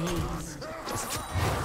Please.